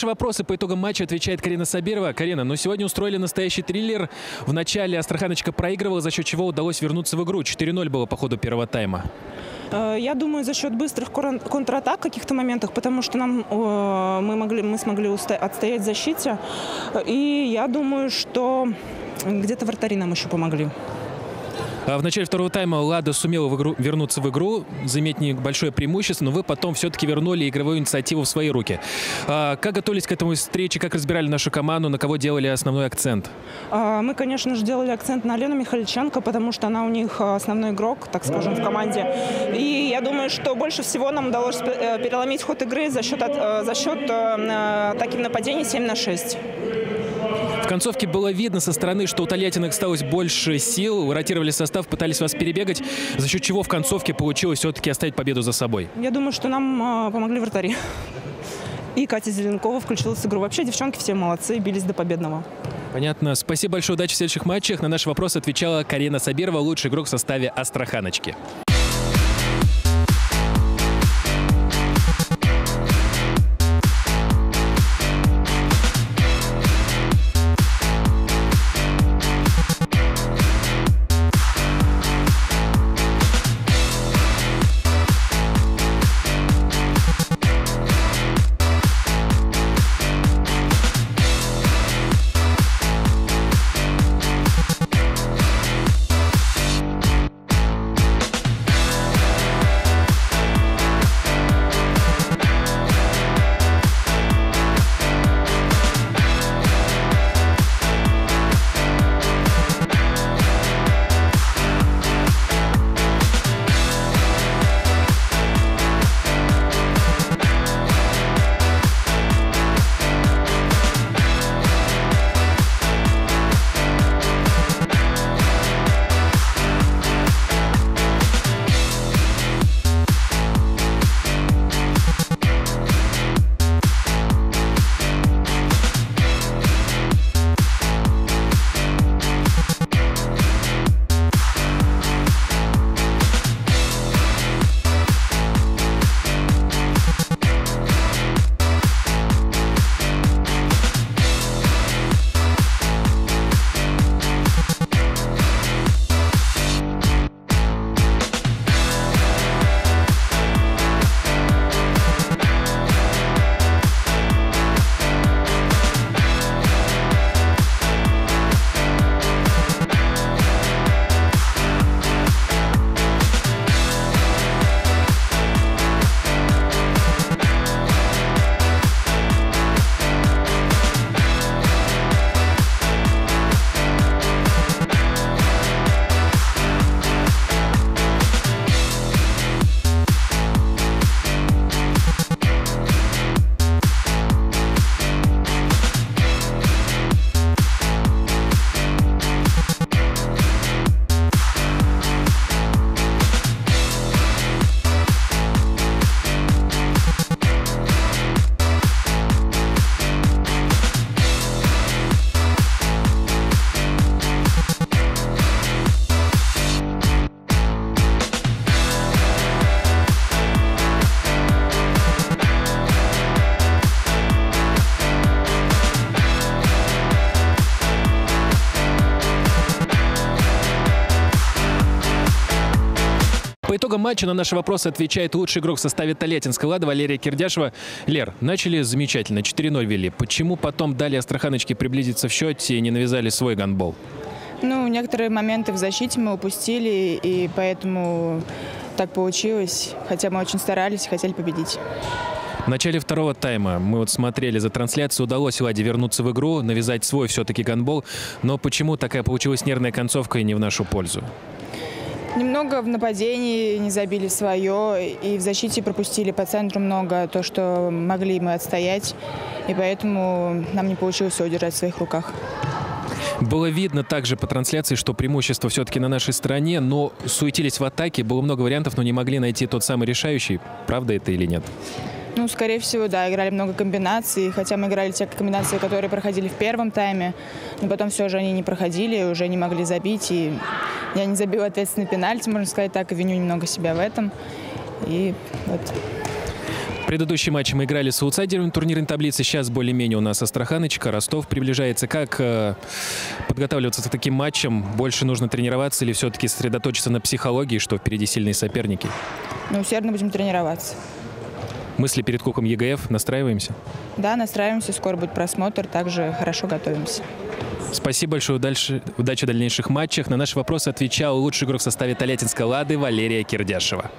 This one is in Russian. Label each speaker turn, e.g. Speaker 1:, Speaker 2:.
Speaker 1: наши вопросы по итогам матча отвечает Карина Сабирова. Карина, ну сегодня устроили настоящий триллер. В начале Астраханочка проигрывала, за счет чего удалось вернуться в игру. 4-0 было по ходу первого тайма.
Speaker 2: Э, Я думаю, за счет быстрых кон- контратак в каких-то моментах, потому что нам мы могли мы смогли отстоять в защите. И я думаю, что где-то вратари нам еще помогли.
Speaker 1: А В начале второго тайма Лада сумела в игру- вернуться в игру, заметь небольшое преимущество, но вы потом все-таки вернули игровую инициативу в свои руки. А Как готовились к этому встрече, как разбирали нашу команду, на кого делали основной акцент?
Speaker 2: А, Мы, конечно же, делали акцент на Лену Михальченко, потому что она у них основной игрок, так скажем, в команде. И я думаю, что больше всего нам удалось э, переломить ход игры за счет, э, за счет э, атаки в нападении 7 на 6.
Speaker 1: Концовке было видно со стороны, что у Тольяттина осталось больше сил, ротировали состав, пытались вас перебегать, за счет чего в концовке получилось все-таки оставить победу за собой.
Speaker 2: Я думаю, что нам э, помогли вратари. И Катя Зеленкова включилась в игру. Вообще, девчонки все молодцы, бились до победного.
Speaker 1: Понятно. Спасибо большое, удачи в следующих матчах. На наш вопрос отвечала Карина Сабирова, лучший игрок в составе Астраханочки. Итогам матча на наши вопросы отвечает лучший игрок в составе Тольяттинской «Лады» Валерия Кирдяшева. Лер, начали замечательно, 4-0 вели. Почему потом дали Астраханочке приблизиться в счете и не навязали свой гандбол?
Speaker 3: Ну, некоторые моменты в защите мы упустили, и поэтому так получилось. Хотя мы очень старались, хотели победить.
Speaker 1: В начале второго тайма мы вот смотрели за трансляцией, удалось Ладе вернуться в игру, навязать свой все-таки гандбол. Но почему такая получилась нервная концовка и не в нашу пользу?
Speaker 3: Немного в нападении не забили свое, и в защите пропустили по центру много, то, что могли мы отстоять, и поэтому нам не получилось все удержать в своих руках.
Speaker 1: Было видно также по трансляции, что преимущество все-таки на нашей стороне, но суетились в атаке, было много вариантов, но не могли найти тот самый решающий. Правда это или нет?
Speaker 3: Ну, скорее всего, да, играли много комбинаций, хотя мы играли те комбинации, которые проходили в первом тайме, но потом все же они не проходили, уже не могли забить, и я не забила ответственный пенальти, можно сказать так, и виню немного себя в этом. И вот.
Speaker 1: Предыдущий матч мы играли с аутсайдерами турнирной таблицы. Сейчас более-менее у нас Астраханочка, Ростов приближается. Как э, подготавливаться к таким матчам? Больше нужно тренироваться или все-таки сосредоточиться на психологии, что впереди сильные соперники?
Speaker 3: Ну, усердно будем тренироваться.
Speaker 1: Мысли перед Кубком ЕГФ настраиваемся?
Speaker 3: Да, настраиваемся, скоро будет просмотр, также хорошо готовимся.
Speaker 1: Спасибо большое, удачи, удачи в дальнейших матчах. На наши вопросы отвечал лучший игрок в составе Толятинской «Лады» Валерия Кирдяшева.